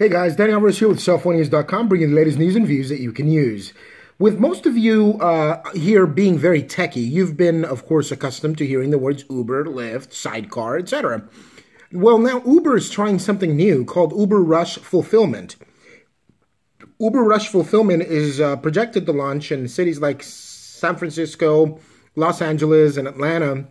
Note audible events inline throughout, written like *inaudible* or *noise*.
Hey guys, Danny Alvarez here with cellphonias.com, bringing the latest news and views that you can use. With most of you uh, here being very techy, you've been, of course, accustomed to hearing the words Uber, Lyft, Sidecar, etc. Well, now Uber is trying something new called Uber Rush Fulfillment. Uber Rush Fulfillment is uh, projected to launch in cities like San Francisco, Los Angeles, and Atlanta,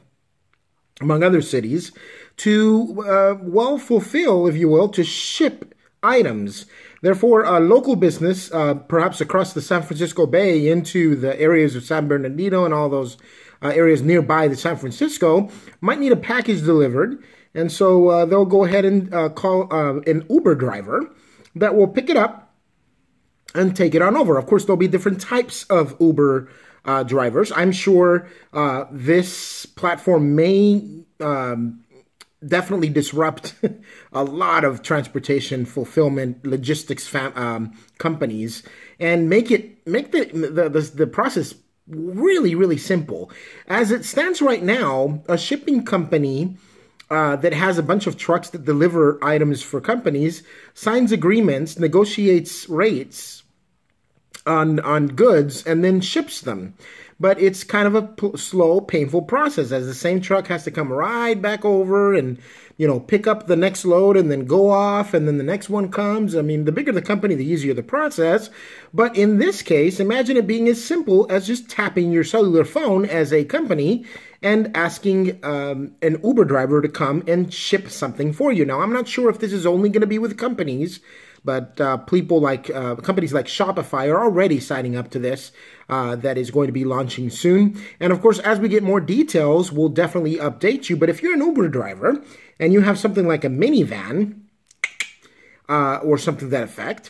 among other cities, to, uh, well, fulfill, if you will, to ship items. Therefore, a local business, uh, perhaps across the San Francisco Bay into the areas of San Bernardino and all those uh, areas nearby the San Francisco, might need a package delivered. And so uh, they'll go ahead and uh, call uh, an Uber driver that will pick it up and take it on over. Of course, there'll be different types of Uber uh, drivers. I'm sure this platform may um, definitely disrupt *laughs* a lot of transportation fulfillment logistics fam- um, companies and make it make the, the the, the process really really simple. As it stands right now a shipping company uh, that has a bunch of trucks that deliver items for companies signs agreements negotiates rates on on goods and then ships them but it's kind of a p- slow, painful process as the same truck has to come right back over and, you know, pick up the next load and then go off and then the next one comes. I mean, the bigger the company, the easier the process. But in this case, imagine it being as simple as just tapping your cellular phone as a company and asking um, an Uber driver to come and ship something for you. Now, I'm not sure if this is only going to be with companies but uh, people like uh, companies like Shopify are already signing up to this. Uh, that is going to be launching soon. And of course, as we get more details, we'll definitely update you. But if you're an Uber driver and you have something like a minivan uh, or something that effect,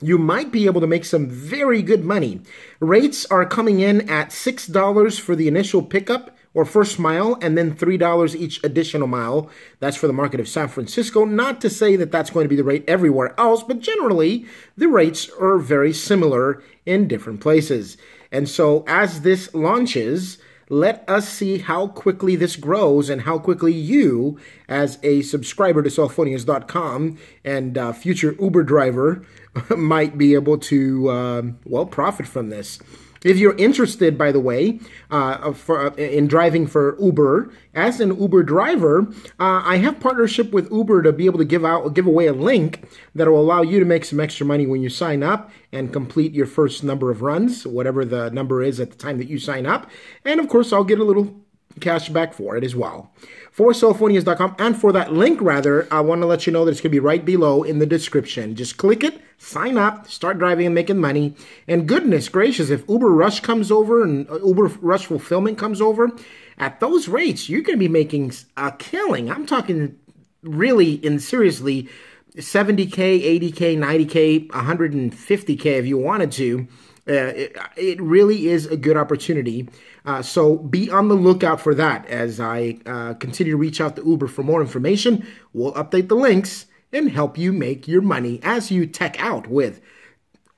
you might be able to make some very good money. Rates are coming in at $6 for the initial pickup or first mile, and then $3 each additional mile. That's for the market of San Francisco. Not to say that that's going to be the rate everywhere else, but generally the rates are very similar in different places. And so as this launches, let us see how quickly this grows and how quickly you, as a subscriber to cellphonias.com and uh, future Uber driver, *laughs* might be able to, uh, well, profit from this. If you're interested, by the way, uh, for, uh, in driving for Uber as an Uber driver, uh, I have partnership with Uber to be able to give out give away a link that will allow you to make some extra money when you sign up and complete your first number of runs, whatever the number is at the time that you sign up. And of course, I'll get a little cash back for it as well. For cellphonias.com and for that link, rather, I want to let you know that it's going to be right below in the description. Just click it, sign up, start driving and making money. And goodness gracious, if Uber Rush comes over and uh, Uber Rush Fulfillment comes over, at those rates, you're going to be making a killing. I'm talking really and seriously 70K, 80K, 90K, 150K if you wanted to uh, it, it, really is a good opportunity. Uh, so be on the lookout for that as I uh, continue to reach out to Uber for more information. We'll update the links and help you make your money as you tech out with.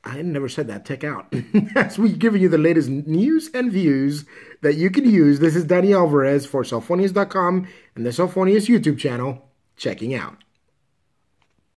I never said that, tech out. *laughs* as we giving you the latest news and views that you can use. This is Danny Alvarez for Cellphonias.com and the Cellphonias YouTube channel. Checking out.